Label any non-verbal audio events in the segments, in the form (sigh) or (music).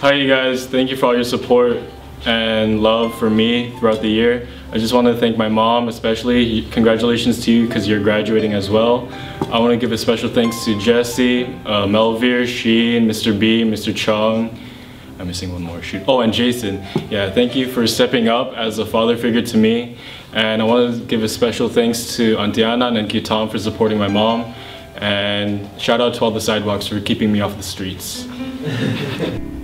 Hi you guys, thank you for all your support and love for me throughout the year. I just want to thank my mom especially. Congratulations to you because you're graduating as well. I want to give a special thanks to Jesse, uh, Melvir, Sheen, Mr. B, Mr. Chung. I'm missing one more, shoot. Oh, and Jason. Yeah, thank you for stepping up as a father figure to me. And I want to give a special thanks to Antiana and Kitam for supporting my mom. And shout out to all the sidewalks for keeping me off the streets. (laughs)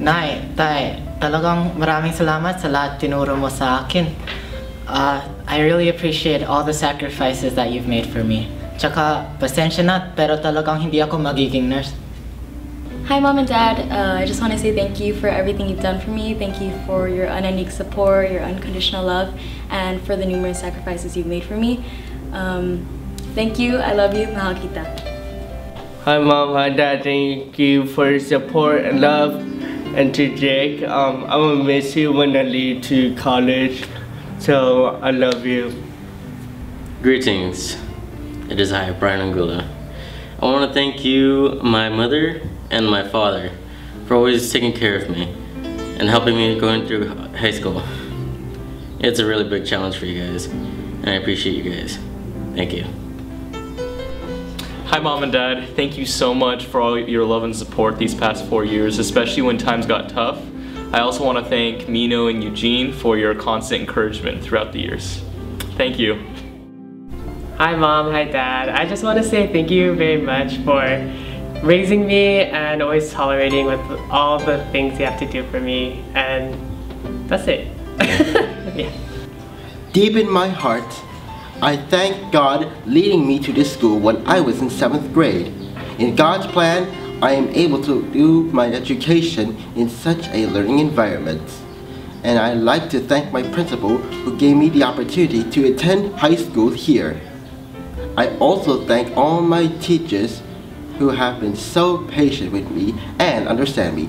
Nay, tay, talagang maraming salamat sa lahat tinuro mo sa akin. Uh, I really appreciate all the sacrifices that you've made for me. Tsaka, pasensya na, pero talagang hindi ako magiging nurse. Hi, Mom and Dad. Uh, I just want to say thank you for everything you've done for me. Thank you for your unending support, your unconditional love, and for the numerous sacrifices you've made for me. Um, thank you. I love you. Mahal kita. Hi mom, hi dad, thank you for your support and love. And to Jake, um, I'm gonna miss you when I leave to college. So I love you. Greetings. It is I, Brian Angula. I want to thank you, my mother, and my father for always taking care of me and helping me going through high school. It's a really big challenge for you guys, and I appreciate you guys. Thank you. Hi mom and dad, thank you so much for all your love and support these past four years, especially when times got tough. I also want to thank Mino and Eugene for your constant encouragement throughout the years. Thank you. Hi mom, hi dad. I just want to say thank you very much for raising me and always tolerating with all the things you have to do for me and that's it. (laughs) yeah. Deep in my heart, I thank God leading me to this school when I was in 7th grade. In God's plan, I am able to do my education in such a learning environment. And I'd like to thank my principal who gave me the opportunity to attend high school here. I also thank all my teachers who have been so patient with me and understand me.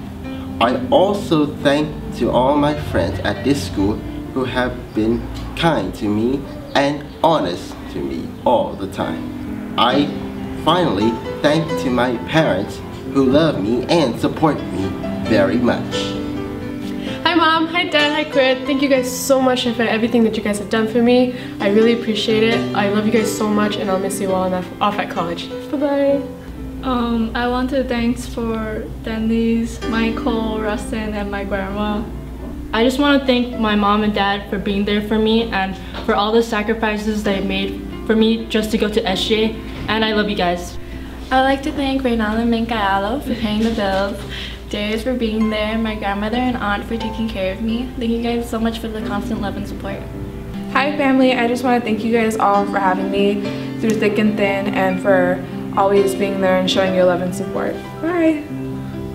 I also thank to all my friends at this school who have been kind to me and honest to me all the time. I finally thank to my parents who love me and support me very much. Hi mom, hi dad, hi Quid. Thank you guys so much for everything that you guys have done for me. I really appreciate it. I love you guys so much and I'll miss you all off at college. Bye-bye. Um, I want to thanks for Denise, Michael, Rustin, and my grandma. I just want to thank my mom and dad for being there for me and for all the sacrifices they made for me just to go to SJ and I love you guys. I'd like to thank Reynaldo Mincayalo for paying the bills, Darius for being there, my grandmother and aunt for taking care of me. Thank you guys so much for the constant love and support. Hi family, I just want to thank you guys all for having me through thick and thin and for always being there and showing your love and support. Bye!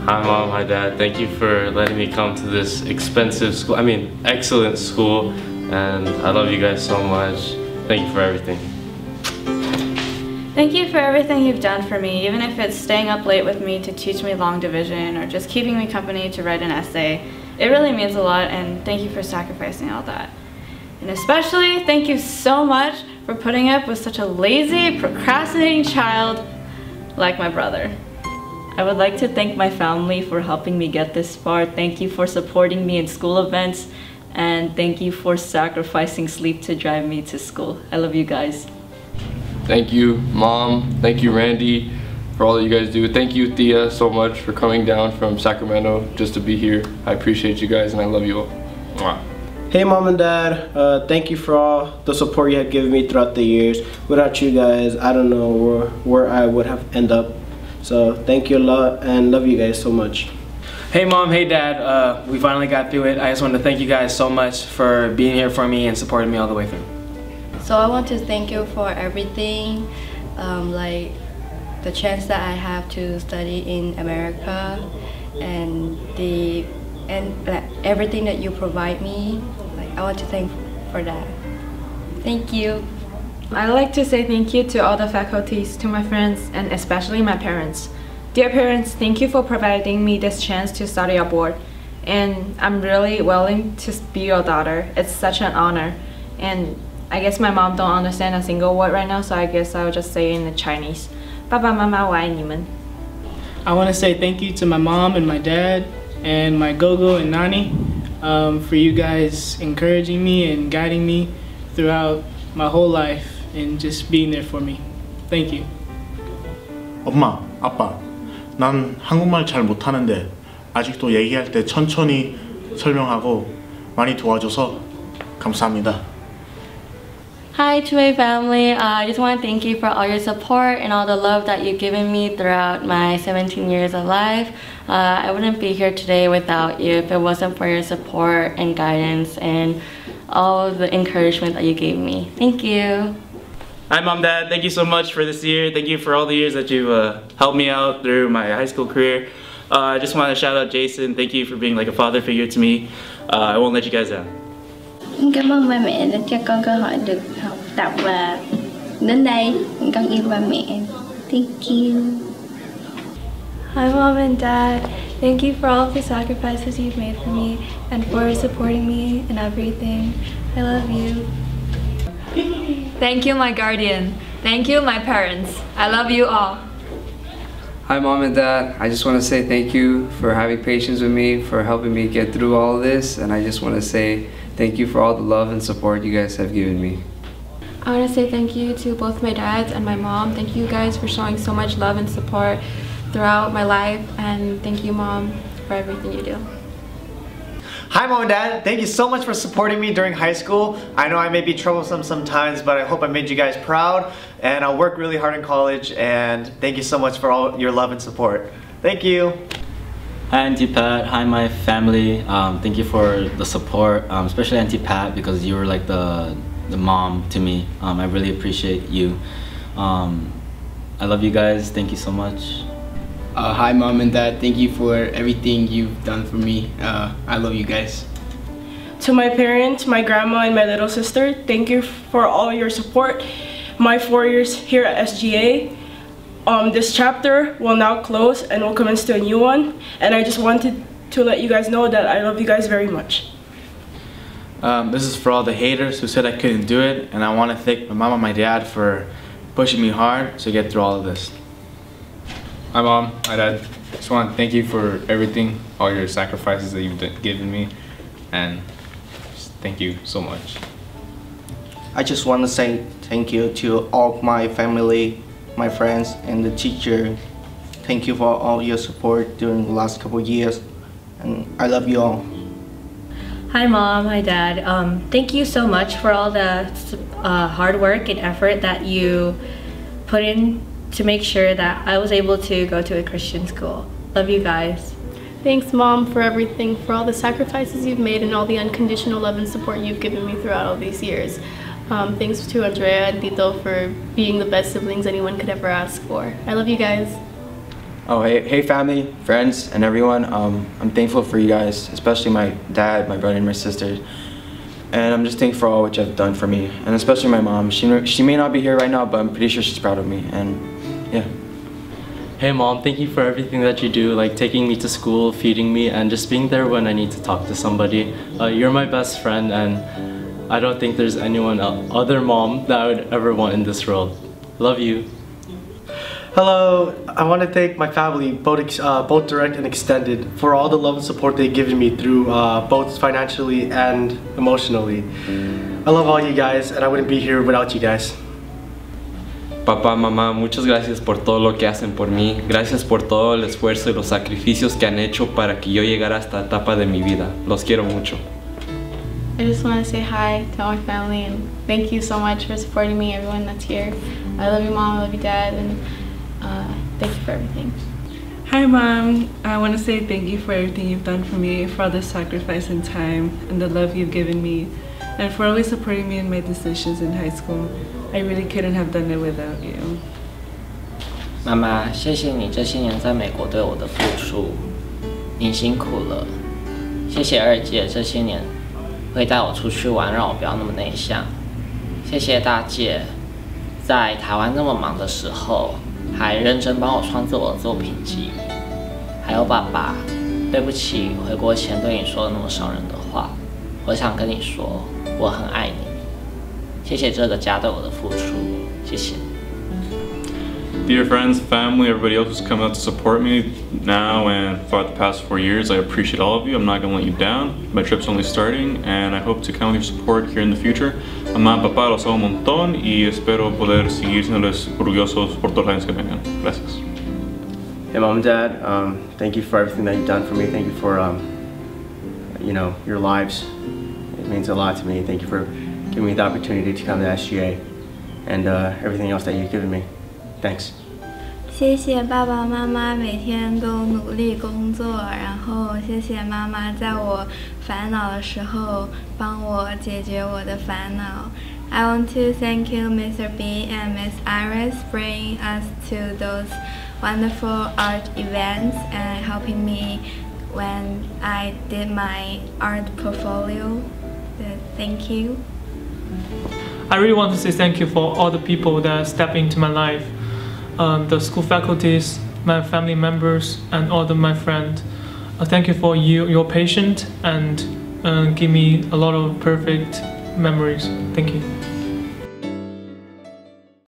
Hi mom, hi dad. Thank you for letting me come to this expensive school, I mean excellent school and I love you guys so much. Thank you for everything. Thank you for everything you've done for me, even if it's staying up late with me to teach me long division or just keeping me company to write an essay. It really means a lot and thank you for sacrificing all that. And especially thank you so much for putting up with such a lazy, procrastinating child like my brother. I would like to thank my family for helping me get this far. Thank you for supporting me in school events and thank you for sacrificing sleep to drive me to school. I love you guys. Thank you, Mom. Thank you, Randy, for all that you guys do. Thank you, Thea, so much for coming down from Sacramento just to be here. I appreciate you guys and I love you all. Mwah. Hey mom and dad, uh, thank you for all the support you have given me throughout the years. Without you guys, I don't know where, where I would have ended up so thank you a lot and love you guys so much. Hey mom, hey dad, uh, we finally got through it. I just want to thank you guys so much for being here for me and supporting me all the way through. So I want to thank you for everything, um, like the chance that I have to study in America and the and uh, everything that you provide me. Like I want to thank for that. Thank you. I'd like to say thank you to all the faculties, to my friends, and especially my parents. Dear parents, thank you for providing me this chance to study abroad. And I'm really willing to be your daughter. It's such an honor. And I guess my mom don't understand a single word right now, so I guess I'll just say it in the Chinese. 爸爸妈妈，我爱你们。I want to say thank you to my mom and my dad and my Gogo and Nani um, for you guys encouraging me and guiding me throughout my whole life and just being there for me. Thank you. 엄마, 아빠, 난 한국말 잘 못하는데 아직도 얘기할 때 천천히 설명하고 많이 도와줘서 감사합니다. Hi to my family. Uh, I just want to thank you for all your support and all the love that you've given me throughout my 17 years of life. Uh, I wouldn't be here today without you if it wasn't for your support and guidance and all the encouragement that you gave me. Thank you. Hi, Mom, Dad. Thank you so much for this year. Thank you for all the years that you've uh, helped me out through my high school career. Uh, I just want to shout out Jason. Thank you for being like a father figure to me. Uh, I won't let you guys down. Cảm ơn ba mẹ đã cho con cơ hội được học tập và đến đây. Con yêu ba mẹ. Thank you. Hi, Mom and Dad. Thank you for all of the sacrifices you've made for me and for supporting me in everything. I love you. Thank you, my guardian. Thank you, my parents. I love you all. Hi, Mom and Dad. I just want to say thank you for having patience with me, for helping me get through all of this, and I just want to say thank you for all the love and support you guys have given me. I want to say thank you to both my dads and my mom. Thank you guys for showing so much love and support throughout my life, and thank you, Mom, for everything you do. Hi mom and dad, thank you so much for supporting me during high school. I know I may be troublesome sometimes, but I hope I made you guys proud and I'll work really hard in college and thank you so much for all your love and support. Thank you. Hi Auntie Pat, hi my family. Um, thank you for the support, um, especially Auntie Pat because you were like the, the mom to me. Um, I really appreciate you. Um, I love you guys, thank you so much. Uh, hi, mom and dad. Thank you for everything you've done for me. Uh, I love you guys. To my parents, my grandma, and my little sister, thank you for all your support. My four years here at SGA. Um, this chapter will now close and will commence to a new one. And I just wanted to let you guys know that I love you guys very much. Um, this is for all the haters who said I couldn't do it, and I want to thank my mom and my dad for pushing me hard to get through all of this. Hi mom, hi dad. Just want to thank you for everything, all your sacrifices that you've given me, and thank you so much. I just want to say thank you to all my family, my friends, and the teacher. Thank you for all your support during the last couple years, and I love you all. Hi mom, hi dad. Um, thank you so much for all the uh, hard work and effort that you put in to make sure that I was able to go to a Christian school. Love you guys. Thanks, Mom, for everything, for all the sacrifices you've made and all the unconditional love and support you've given me throughout all these years. Um, thanks to Andrea and Tito for being the best siblings anyone could ever ask for. I love you guys. Oh, hey, hey family, friends, and everyone. Um, I'm thankful for you guys, especially my dad, my brother, and my sisters. And I'm just thankful for all what you've done for me, and especially my mom. She, she may not be here right now, but I'm pretty sure she's proud of me, and yeah. Hey mom, thank you for everything that you do, like taking me to school, feeding me, and just being there when I need to talk to somebody. Uh, you're my best friend, and I don't think there's anyone else, other mom that I would ever want in this world. Love you. Hello, I want to thank my family, both uh, both direct and extended, for all the love and support they've given me through uh, both financially and emotionally. I love all you guys, and I wouldn't be here without you guys. Papá, mamá, muchas gracias por todo lo que hacen por mí. Gracias por todo el esfuerzo y los sacrificios que han hecho para que yo llegara a esta etapa de mi vida. Los quiero mucho. I just want to say hi to all my family and thank you so much for supporting me, everyone that's here. I love you, mom. I love you, dad, and uh, thank you for everything. Hi mom, I want to say thank you for everything you've done for me, for all the sacrifice and time and the love you've given me, and for always supporting me in my decisions in high school. I really couldn't have done it without you. 妈妈，谢谢你这些年在美国对我的付出，你辛苦了。谢谢二姐这些年会带我出去玩，让我不要那么内向。谢谢大姐，在台湾那么忙的时候，还认真帮我创作我的作品集。还有爸爸，对不起，回国前对你说了那么伤人的话。我想跟你说，我很爱你。谢谢这个家对我的付出，谢谢。 Dear friends, family, everybody else who's come out to support me now and throughout the past four years, I appreciate all of you. I'm not going to let you down. My trip's only starting and I hope to count on your support here in the future. Mamá, papá, los amo un montón y espero poder seguir siéndoles orgullosos por todos los años que vengan. Gracias. Hey mom and dad, um, thank you for everything that you've done for me. Thank you for, um, you know, your lives. It means a lot to me. Thank you for giving me the opportunity to come to SGA and uh, everything else that you've given me. Thanks. 谢谢爸爸妈妈每天都努力工作，然后谢谢妈妈在我烦恼的时候帮我解决我的烦恼。I want to thank you, Mr. B and Miss Iris, bringing us to those wonderful art events and helping me when I did my art portfolio. Thank you. I really want to say thank you for all the people that step into my life um, the school faculties, my family members, and all of my friends. Uh, thank you for you, your patience and uh, give me a lot of perfect memories. Thank you.